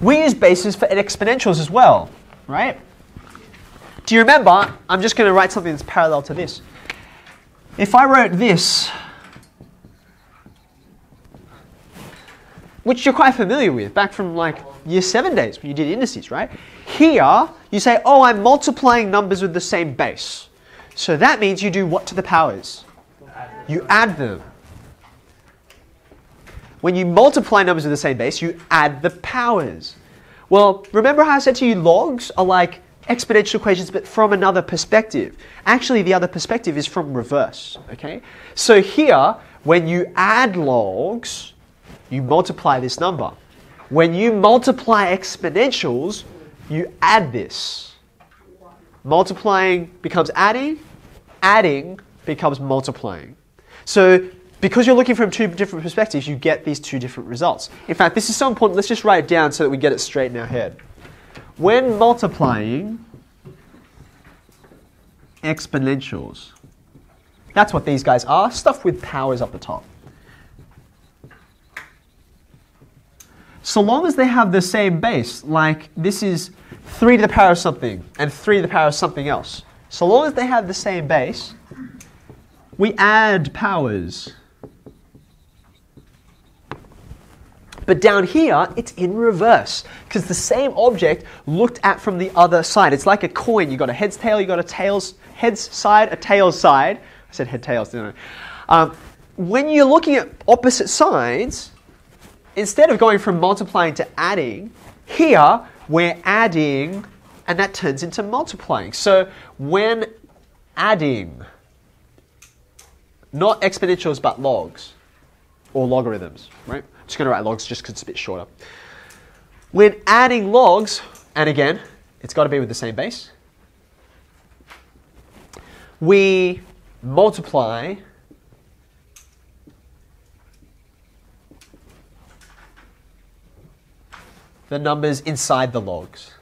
we use bases for exponentials as well, right? Do you remember? I'm just going to write something that's parallel to this. If I wrote this, which you're quite familiar with back from like year seven days when you did indices, right? Here, you say, oh, I'm multiplying numbers with the same base. So that means you do what to the powers? You add them. When you multiply numbers with the same base, you add the powers. Well, remember how I said to you logs are like exponential equations, but from another perspective. Actually, the other perspective is from reverse, okay? So here, when you add logs, you multiply this number. When you multiply exponentials, you add this. Multiplying becomes adding, adding becomes multiplying. So because you're looking from two different perspectives, you get these two different results. In fact, this is so important, let's just write it down so that we get it straight in our head. When multiplying exponentials, that's what these guys are, stuff with powers up the top. So long as they have the same base, like this is 3 to the power of something and 3 to the power of something else. So long as they have the same base, we add powers. But down here, it's in reverse because the same object looked at from the other side. It's like a coin. You got a head's tail, you got a tail's head's side, a tail's side. I said head tails, didn't I? Um, when you're looking at opposite sides, instead of going from multiplying to adding, here we're adding, and that turns into multiplying. So when adding, not exponentials but logs or logarithms, right? I'm just going to write logs just because it's a bit shorter. When adding logs, and again, it's got to be with the same base, we multiply the numbers inside the logs.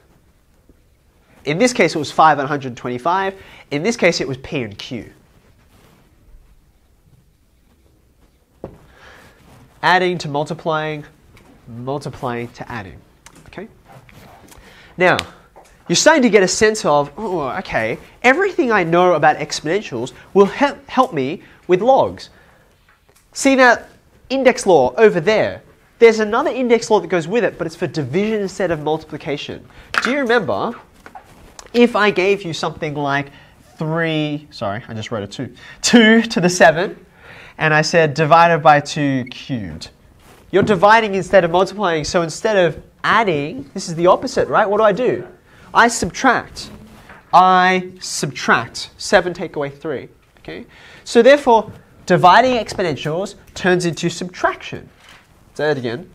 In this case, it was 5 and 125. In this case, it was P and Q. Adding to multiplying, multiplying to adding. Okay? Now, you're starting to get a sense of, oh, okay, everything I know about exponentials will help, help me with logs. See that index law over there? There's another index law that goes with it, but it's for division instead of multiplication. Do you remember if I gave you something like 3, sorry, I just wrote a 2, 2 to the 7, and I said divided by 2 cubed. You're dividing instead of multiplying, so instead of adding, this is the opposite, right? What do I do? I subtract. I subtract. 7 take away 3. Okay? So therefore, dividing exponentials turns into subtraction. Say it again.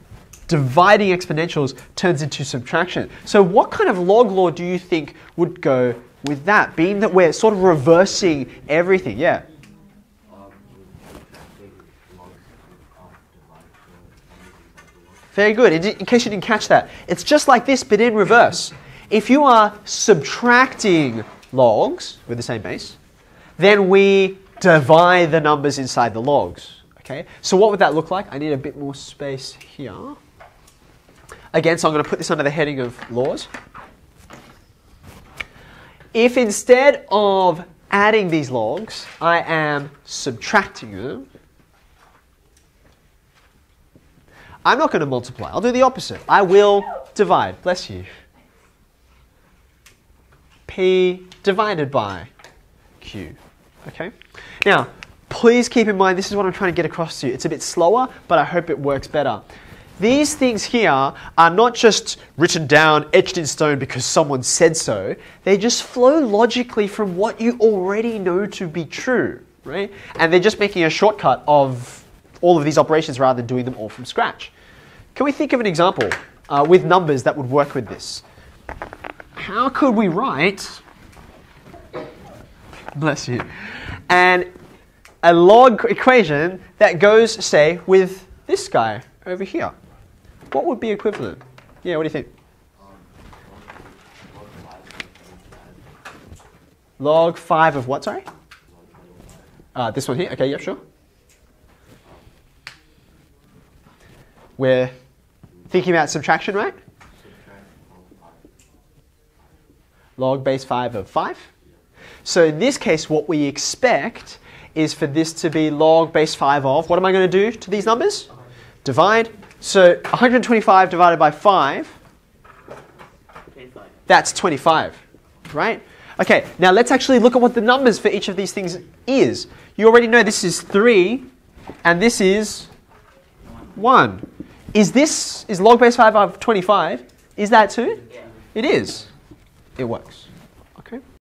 Dividing exponentials turns into subtraction. So what kind of log law do you think would go with that? Being that we're sort of reversing everything. Yeah. Very good. In, case you didn't catch that, it's just like this, but in reverse. If you are subtracting logs with the same base, then we divide the numbers inside the logs. Okay, so what would that look like? I need a bit more space here. Again, so I'm going to put this under the heading of laws. If instead of adding these logs, I am subtracting them, I'm not going to multiply. I'll do the opposite. I will divide. Bless you. P divided by Q. Okay? Now, please keep in mind, this is what I'm trying to get across to you. It's a bit slower, but I hope it works better. These things here are not just written down, etched in stone because someone said so. They just flow logically from what you already know to be true, right? And they're just making a shortcut of all of these operations rather than doing them all from scratch. Can we think of an example uh, with numbers that would work with this? How could we write, bless you, and a log equation that goes, say, with this guy over here. What would be equivalent? Yeah, what do you think? Log 5 of what, sorry? Uh, this one here? Okay, yep, sure. We're thinking about subtraction, right? log base 5 of 5. So in this case, what we expect is for this to be log base 5 of, what am I going to do to these numbers? Divide. So 125 divided by 5, that's 25, right? Okay, now let's actually look at what the numbers for each of these things is. You already know this is 3, and this is 1. Is this, is log base 5 of 25, is that 2? Yeah. It is. It works.